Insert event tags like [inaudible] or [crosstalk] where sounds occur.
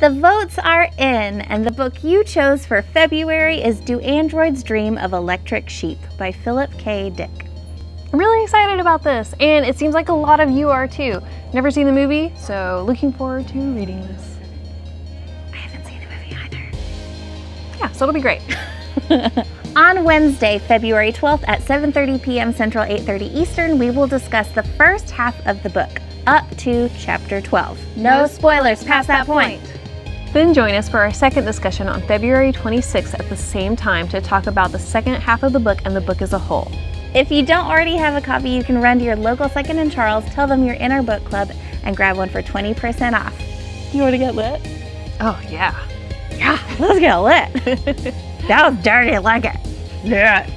The votes are in, and the book you chose for February is Do Androids Dream of Electric Sheep by Philip K. Dick. I'm really excited about this, and it seems like a lot of you are too. Never seen the movie, so looking forward to reading this. I haven't seen the movie either. Yeah, so it'll be great. [laughs] On Wednesday, February 12th at 7:30 p.m. Central, 8:30 Eastern, we will discuss the first half of the book, up to chapter 12. No spoilers past that point. Then join us for our second discussion on February 26th at the same time to talk about the second half of the book and the book as a whole. If you don't already have a copy, you can run to your local Second and Charles, tell them you're in our book club, and grab one for 20% off. You want to get lit? Oh, yeah. Yeah, let's get lit. [laughs] that was dirty like it. Yeah.